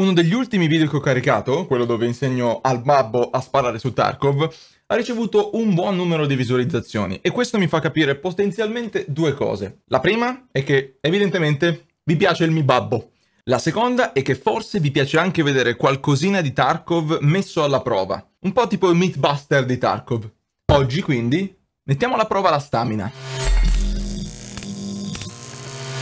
Uno degli ultimi video che ho caricato, quello dove insegno al babbo a sparare su Tarkov, ha ricevuto un buon numero di visualizzazioni e questo mi fa capire potenzialmente due cose. La prima è che evidentemente vi piace il mi babbo. La seconda è che forse vi piace anche vedere qualcosina di Tarkov messo alla prova, un po' tipo il Meatbuster di Tarkov. Oggi quindi mettiamo alla prova la stamina.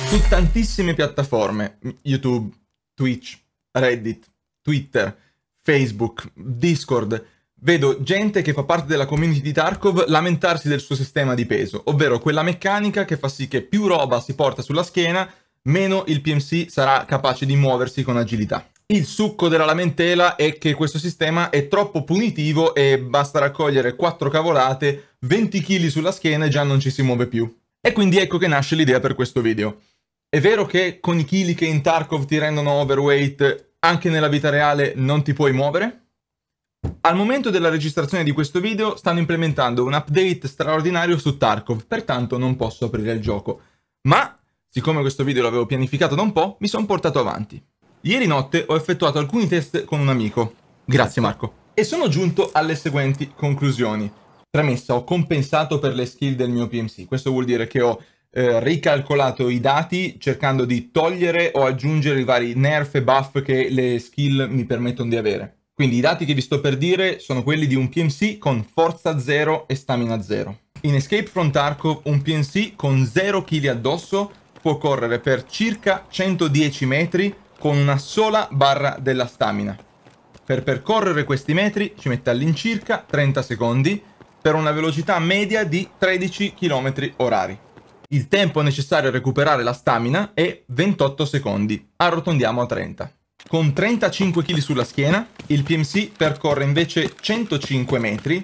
Su tantissime piattaforme, YouTube, Twitch, Reddit, Twitter, Facebook, Discord, vedo gente che fa parte della community di Tarkov lamentarsi del suo sistema di peso, ovvero quella meccanica che fa sì che più roba si porta sulla schiena, meno il PMC sarà capace di muoversi con agilità. Il succo della lamentela è che questo sistema è troppo punitivo e basta raccogliere 4 cavolate, 20 kg sulla schiena e già non ci si muove più. E quindi ecco che nasce l'idea per questo video. È vero che con i chili che in Tarkov ti rendono overweight anche nella vita reale non ti puoi muovere? Al momento della registrazione di questo video stanno implementando un update straordinario su Tarkov, pertanto non posso aprire il gioco. Ma, siccome questo video l'avevo pianificato da un po', mi sono portato avanti. Ieri notte ho effettuato alcuni test con un amico. Grazie Marco. E sono giunto alle seguenti conclusioni. Premessa, ho compensato per le skill del mio PMC. Questo vuol dire che ho eh, ricalcolato i dati cercando di togliere o aggiungere i vari nerf e buff che le skill mi permettono di avere. Quindi i dati che vi sto per dire sono quelli di un PMC con forza 0 e stamina 0. In Escape from Tarkov un PMC con 0 kg addosso può correre per circa 110 metri con una sola barra della stamina. Per percorrere questi metri ci mette all'incirca 30 secondi per una velocità media di 13 km orari. Il tempo necessario a recuperare la stamina è 28 secondi, arrotondiamo a 30. Con 35 kg sulla schiena, il PMC percorre invece 105 metri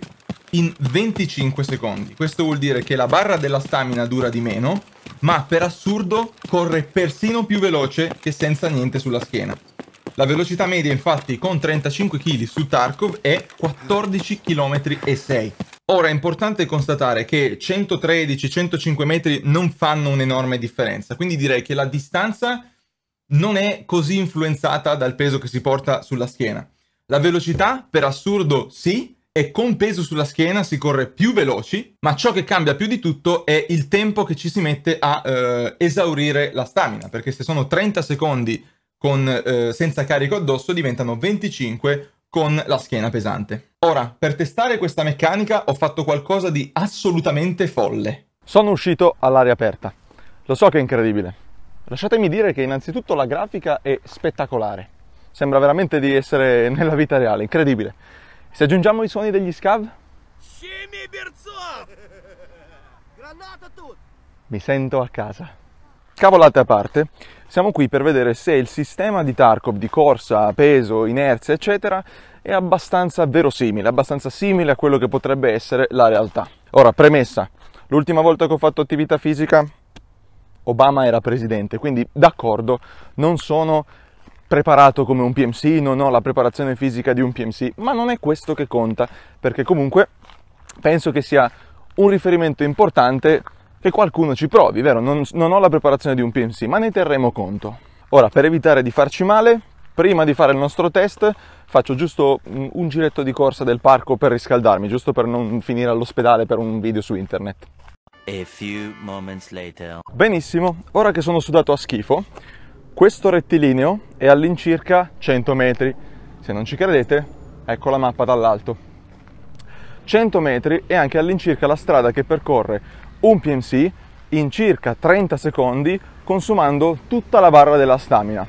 in 25 secondi. Questo vuol dire che la barra della stamina dura di meno, ma per assurdo corre persino più veloce che senza niente sulla schiena. La velocità media infatti con 35 kg su Tarkov è 14 km e 6. Ora è importante constatare che 113-105 metri non fanno un'enorme differenza, quindi direi che la distanza non è così influenzata dal peso che si porta sulla schiena. La velocità, per assurdo, sì, e con peso sulla schiena si corre più veloci, ma ciò che cambia più di tutto è il tempo che ci si mette a eh, esaurire la stamina, perché se sono 30 secondi con, eh, senza carico addosso diventano 25 con la schiena pesante. Ora, per testare questa meccanica ho fatto qualcosa di assolutamente folle. Sono uscito all'aria aperta. Lo so che è incredibile. Lasciatemi dire che innanzitutto la grafica è spettacolare. Sembra veramente di essere nella vita reale, incredibile. Se aggiungiamo i suoni degli scav... Mi sento a casa. Cavolate a parte, siamo qui per vedere se il sistema di Tarkov di corsa, peso, inerzia, eccetera, è abbastanza verosimile, abbastanza simile a quello che potrebbe essere la realtà. Ora, premessa, l'ultima volta che ho fatto attività fisica Obama era presidente, quindi d'accordo, non sono preparato come un PMC, non ho la preparazione fisica di un PMC, ma non è questo che conta, perché comunque penso che sia un riferimento importante che qualcuno ci provi, vero? Non, non ho la preparazione di un PMC, ma ne terremo conto. Ora, per evitare di farci male, prima di fare il nostro test, faccio giusto un giretto di corsa del parco per riscaldarmi, giusto per non finire all'ospedale per un video su internet. Benissimo, ora che sono sudato a schifo, questo rettilineo è all'incirca 100 metri. Se non ci credete, ecco la mappa dall'alto. 100 metri è anche all'incirca la strada che percorre un PMC in circa 30 secondi consumando tutta la barra della stamina.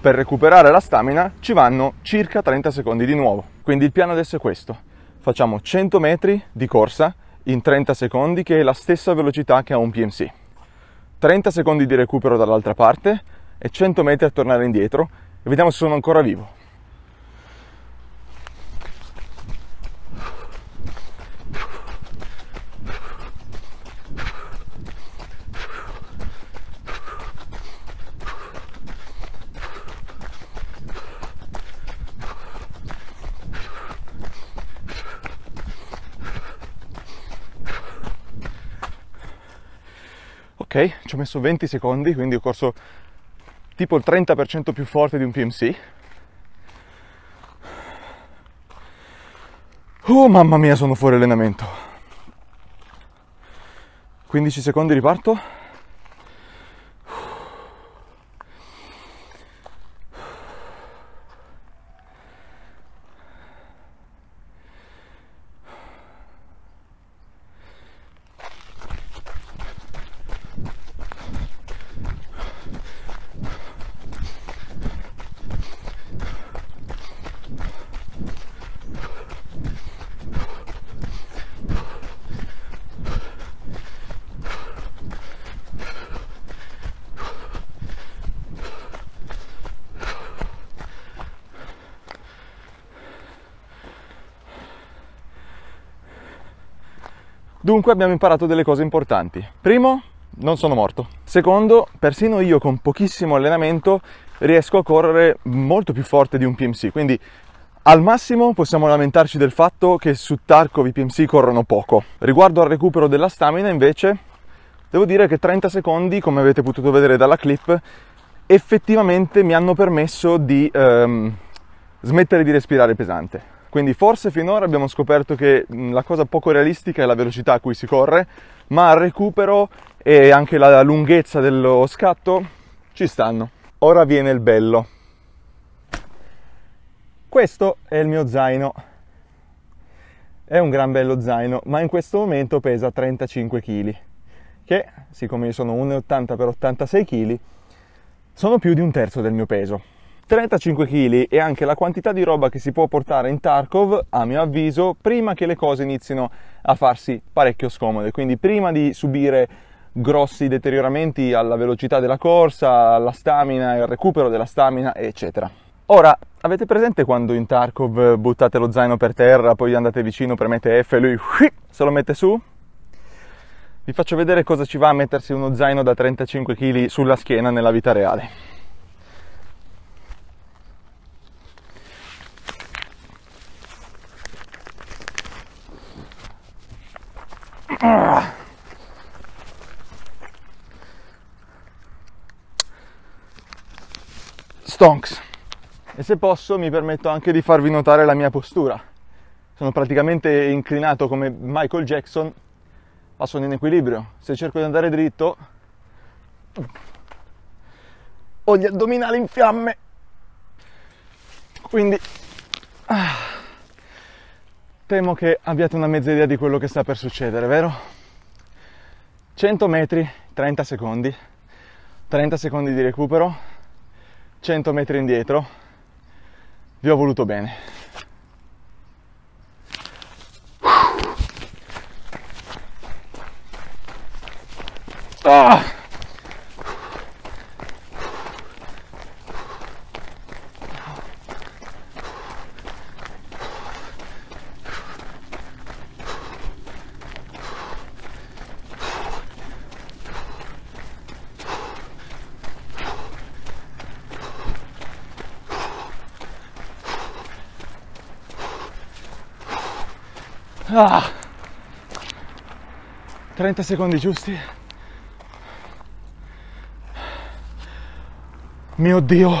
Per recuperare la stamina ci vanno circa 30 secondi di nuovo. Quindi il piano adesso è questo. Facciamo 100 metri di corsa in 30 secondi che è la stessa velocità che ha un PMC. 30 secondi di recupero dall'altra parte e 100 metri a tornare indietro e vediamo se sono ancora vivo. Ci ho messo 20 secondi, quindi ho corso tipo il 30% più forte di un PMC. Oh uh, mamma mia, sono fuori allenamento. 15 secondi riparto. Dunque abbiamo imparato delle cose importanti. Primo, non sono morto. Secondo, persino io con pochissimo allenamento riesco a correre molto più forte di un PMC, quindi al massimo possiamo lamentarci del fatto che su Tarkov i PMC corrono poco. Riguardo al recupero della stamina invece, devo dire che 30 secondi, come avete potuto vedere dalla clip, effettivamente mi hanno permesso di ehm, smettere di respirare pesante. Quindi forse finora abbiamo scoperto che la cosa poco realistica è la velocità a cui si corre, ma al recupero e anche la lunghezza dello scatto ci stanno. Ora viene il bello. Questo è il mio zaino. È un gran bello zaino, ma in questo momento pesa 35 kg, che siccome io sono 1,80 x 86 kg, sono più di un terzo del mio peso. 35 kg è anche la quantità di roba che si può portare in Tarkov, a mio avviso, prima che le cose inizino a farsi parecchio scomode. Quindi prima di subire grossi deterioramenti alla velocità della corsa, alla stamina, al recupero della stamina, eccetera. Ora, avete presente quando in Tarkov buttate lo zaino per terra, poi andate vicino, premete F e lui se lo mette su? Vi faccio vedere cosa ci va a mettersi uno zaino da 35 kg sulla schiena nella vita reale. Stonks. E se posso mi permetto anche di farvi notare la mia postura. Sono praticamente inclinato come Michael Jackson, ma sono in equilibrio. Se cerco di andare dritto, ho gli addominali in fiamme. Quindi... Ah. Temo che abbiate una mezza idea di quello che sta per succedere, vero? 100 metri, 30 secondi, 30 secondi di recupero, 100 metri indietro, vi ho voluto bene. Ah! Ah, 30 secondi giusti. Mio Dio,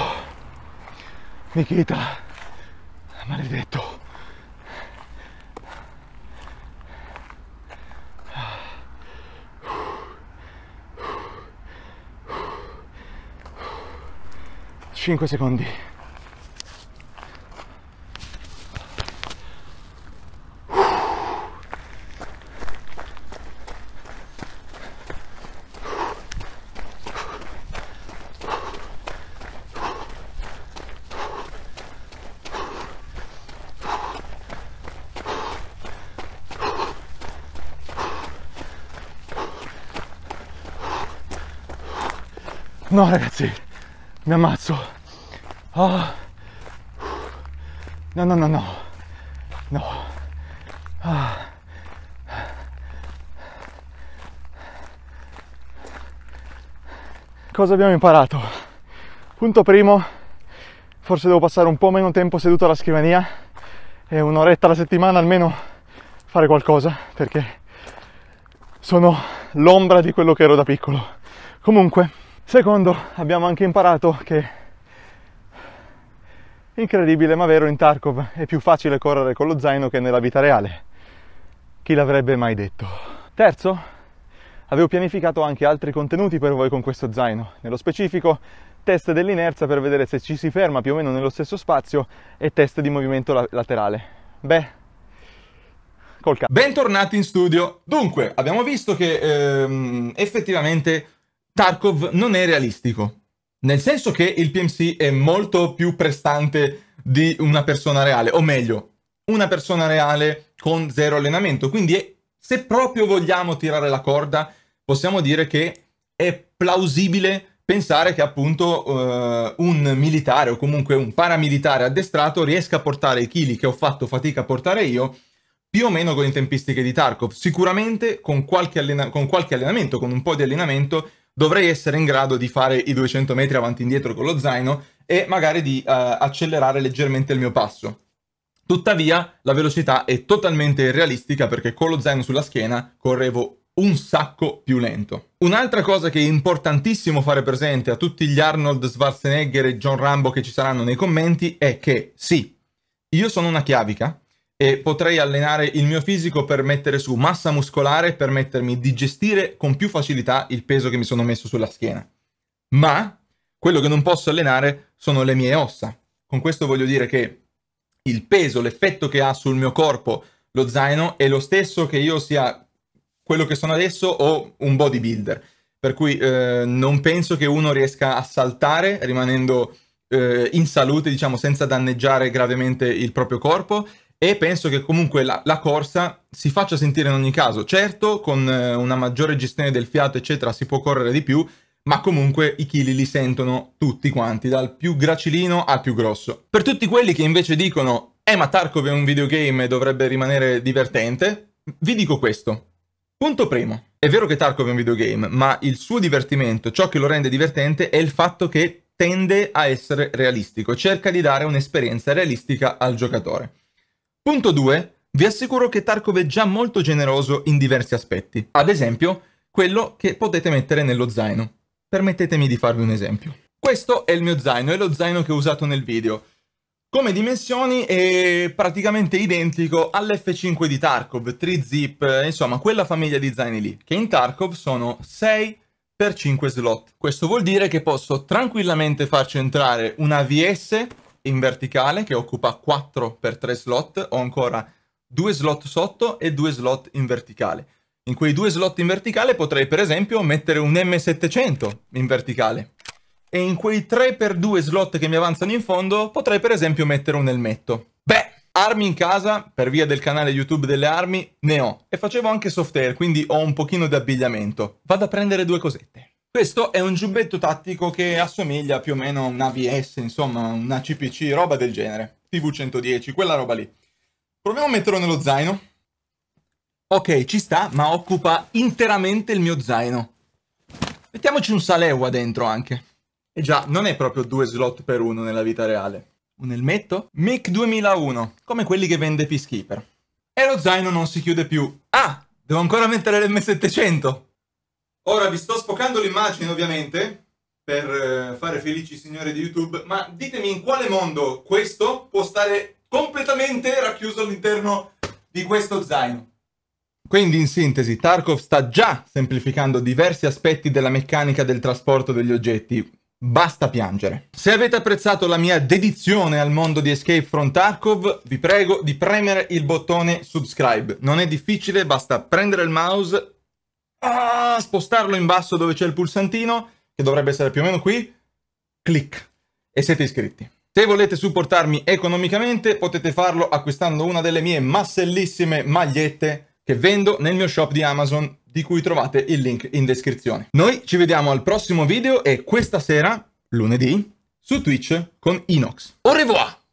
Nikita, maledetto. Cinque secondi. No ragazzi, mi ammazzo. Oh. No, no, no, no. No. Ah. Cosa abbiamo imparato? Punto primo, forse devo passare un po' meno tempo seduto alla scrivania e un'oretta alla settimana almeno fare qualcosa perché sono l'ombra di quello che ero da piccolo. Comunque, Secondo, abbiamo anche imparato che Incredibile ma vero, in Tarkov è più facile correre con lo zaino che nella vita reale. Chi l'avrebbe mai detto? Terzo, avevo pianificato anche altri contenuti per voi con questo zaino. Nello specifico, test dell'inerzia per vedere se ci si ferma più o meno nello stesso spazio e test di movimento la- laterale. Beh, col cazzo. Bentornati in studio. Dunque, abbiamo visto che ehm, effettivamente Tarkov non è realistico. Nel senso che il PMC è molto più prestante di una persona reale, o meglio, una persona reale con zero allenamento. Quindi, è- se proprio vogliamo tirare la corda, possiamo dire che è plausibile pensare che appunto eh, un militare o comunque un paramilitare addestrato riesca a portare i chili che ho fatto fatica a portare io più o meno con le tempistiche di Tarkov. Sicuramente con qualche, allena- con qualche allenamento, con un po' di allenamento, dovrei essere in grado di fare i 200 metri avanti e indietro con lo zaino e magari di eh, accelerare leggermente il mio passo. Tuttavia, la velocità è totalmente irrealistica perché con lo zaino sulla schiena correvo un sacco più lento. Un'altra cosa che è importantissimo fare presente a tutti gli Arnold Schwarzenegger e John Rambo che ci saranno nei commenti è che sì, io sono una chiavica e potrei allenare il mio fisico per mettere su massa muscolare, per permettermi di gestire con più facilità il peso che mi sono messo sulla schiena. Ma quello che non posso allenare sono le mie ossa. Con questo voglio dire che il peso, l'effetto che ha sul mio corpo lo zaino è lo stesso che io sia quello che sono adesso o un bodybuilder. Per cui eh, non penso che uno riesca a saltare rimanendo eh, in salute, diciamo, senza danneggiare gravemente il proprio corpo. E penso che comunque la, la corsa si faccia sentire in ogni caso. Certo, con eh, una maggiore gestione del fiato, eccetera, si può correre di più, ma comunque i chili li sentono tutti quanti, dal più gracilino al più grosso. Per tutti quelli che invece dicono, eh ma Tarkov è un videogame e dovrebbe rimanere divertente, vi dico questo. Punto primo. È vero che Tarkov è un videogame, ma il suo divertimento, ciò che lo rende divertente, è il fatto che tende a essere realistico, cerca di dare un'esperienza realistica al giocatore. Punto 2. Vi assicuro che Tarkov è già molto generoso in diversi aspetti. Ad esempio, quello che potete mettere nello zaino. Permettetemi di farvi un esempio. Questo è il mio zaino, è lo zaino che ho usato nel video. Come dimensioni è praticamente identico all'F5 di Tarkov, 3-zip, eh, insomma quella famiglia di zaini lì, che in Tarkov sono 6 per 5 slot. Questo vuol dire che posso tranquillamente farci entrare una VS in verticale che occupa 4 per 3 slot, ho ancora due slot sotto e due slot in verticale. In quei due slot in verticale potrei per esempio mettere un M700 in verticale. E in quei 3x2 slot che mi avanzano in fondo potrei per esempio mettere un elmetto. Beh, armi in casa, per via del canale YouTube delle armi, ne ho. E facevo anche soft air, quindi ho un pochino di abbigliamento. Vado a prendere due cosette. Questo è un giubbetto tattico che assomiglia più o meno a una VS, insomma, una CPC, roba del genere. TV110, quella roba lì. Proviamo a metterlo nello zaino. Ok, ci sta, ma occupa interamente il mio zaino. Mettiamoci un Salewa dentro anche. E già, non è proprio due slot per uno nella vita reale. Un elmetto? MiG 2001, come quelli che vende Peacekeeper. E lo zaino non si chiude più. Ah, devo ancora mettere l'M700. Ora vi sto sfocando l'immagine ovviamente per eh, fare felici i signori di YouTube, ma ditemi in quale mondo questo può stare completamente racchiuso all'interno di questo zaino. Quindi in sintesi, Tarkov sta già semplificando diversi aspetti della meccanica del trasporto degli oggetti. Basta piangere. Se avete apprezzato la mia dedizione al mondo di Escape from Tarkov, vi prego di premere il bottone subscribe. Non è difficile, basta prendere il mouse, ah, spostarlo in basso dove c'è il pulsantino, che dovrebbe essere più o meno qui, clic, e siete iscritti. Se volete supportarmi economicamente, potete farlo acquistando una delle mie massellissime magliette che vendo nel mio shop di Amazon, di cui trovate il link in descrizione. Noi ci vediamo al prossimo video e questa sera, lunedì, su Twitch con Inox. Au revoir!